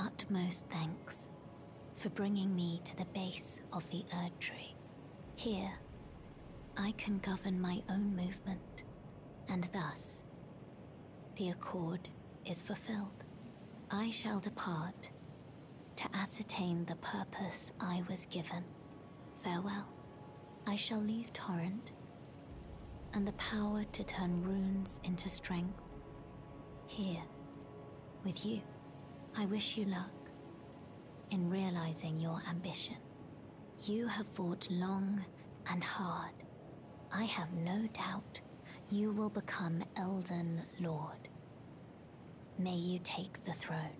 utmost thanks for bringing me to the base of the Erd Tree. Here, I can govern my own movement, and thus, the accord is fulfilled. I shall depart to ascertain the purpose I was given. Farewell. I shall leave Torrent and the power to turn runes into strength here with you. I wish you luck in realizing your ambition. You have fought long and hard. I have no doubt you will become Elden Lord. May you take the throne.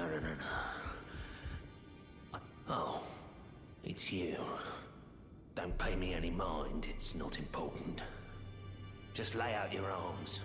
No, no, no, no. Oh, it's you. Don't pay me any mind, it's not important. Just lay out your arms.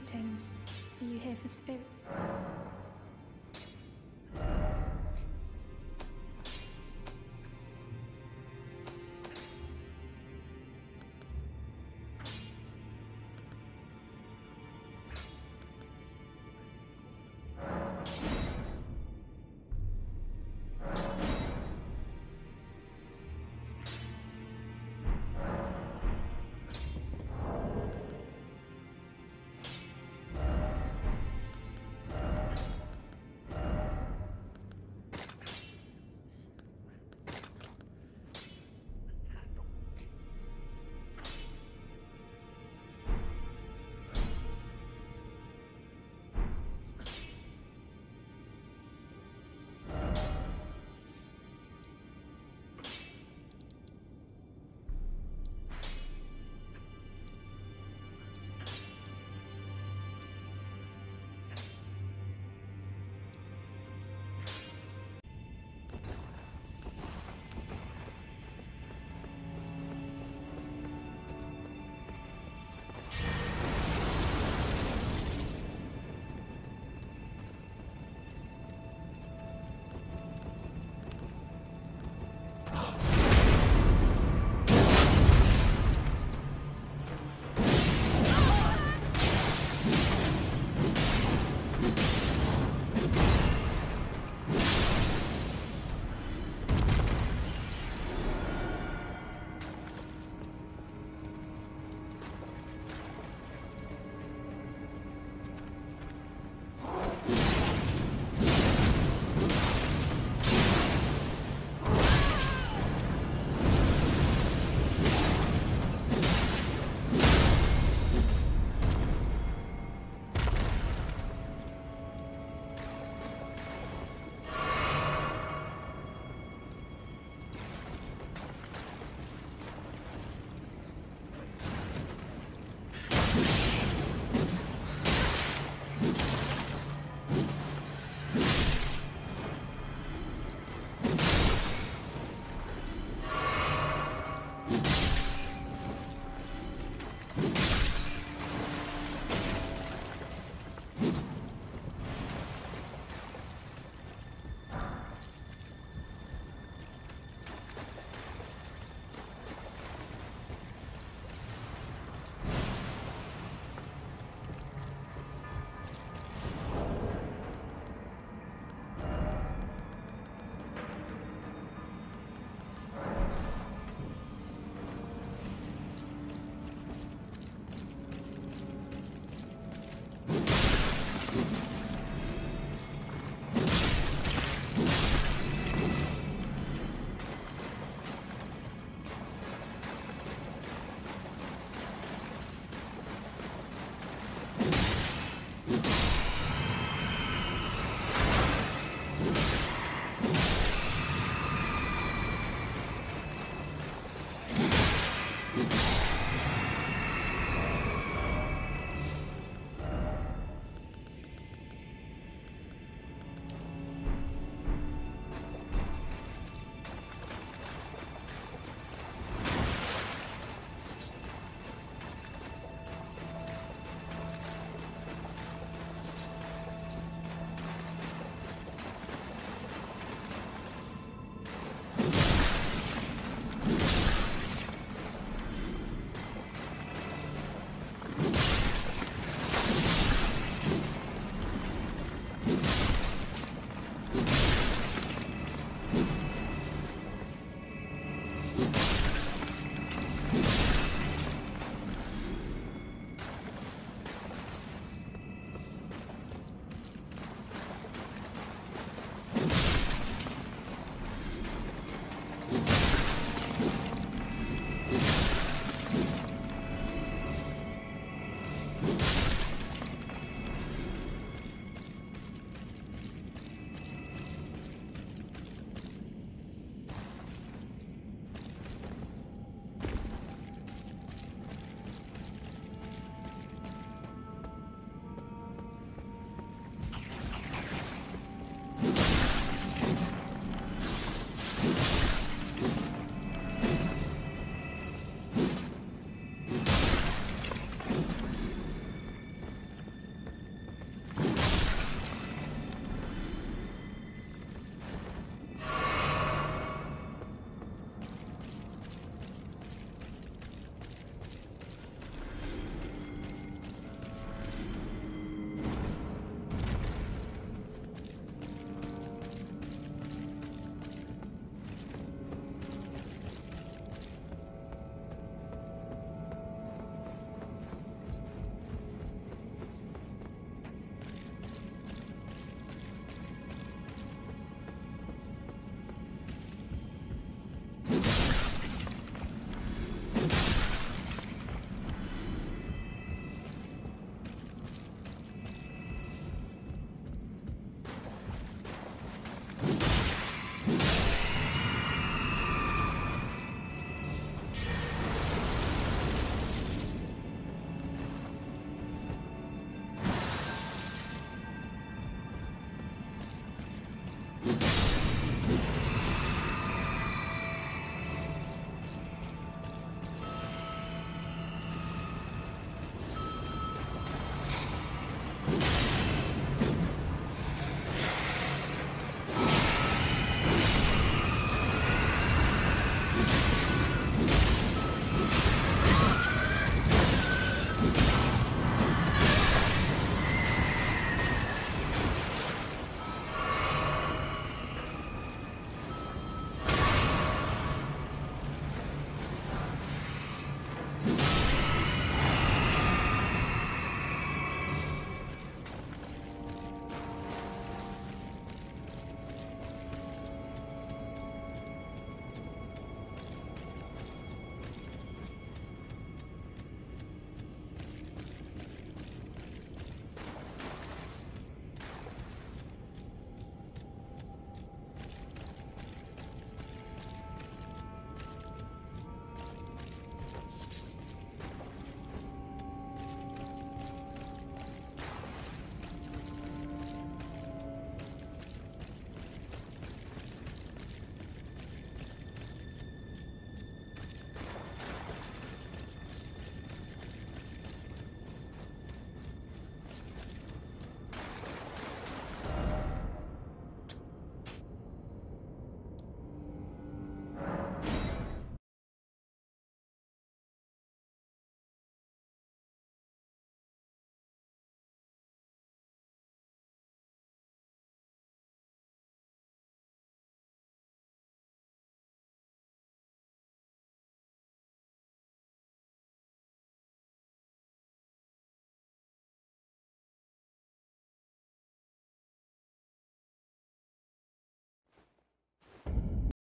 Greetings. Are you here for spirit?